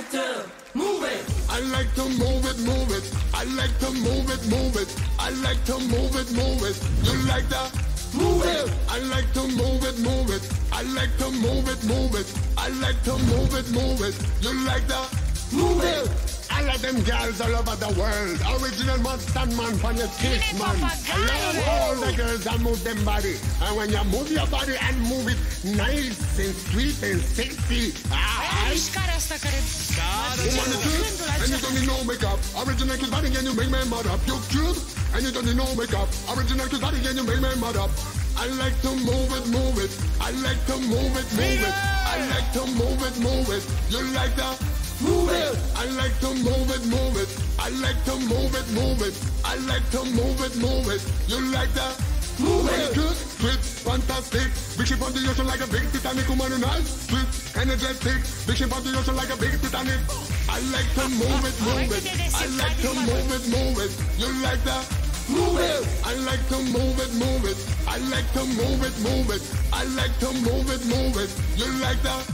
Like to move it. I like to move it, move it. I like to move it, move it. I like to move it, move it. You like that? Move it. I like to move it, move it. I like to move it, move it. I like to move it, move it. You like that? Move it. I like them girls all over the world. Original monster man from your kiss man. I love all the girls that move them body. And when you move your body and move it nice and sweet and sexy. Ah, Mișcarea asta care... you want the truth? And you don't need no makeup. Original kiss body and you make me mad up. You cute? And you don't need no makeup. Original kiss body and you make me mad up. I like to move it, move it. I like to move it, move it. I like to move it, move it. You like that? I like to move it, move it. I like to move it, move it. I like to move it, move it. You like that? Move it. Good, sweet, fantastic. Big ship on the ocean like a big Titanic. Woman, you nice, sweet, energetic. Big ship on the ocean like a big Titanic. I like to move it, move it. I like to move it, move it. You like that? Move it. I like to move it, move it. I like to move it, move it. I like to move it, move it. You like that?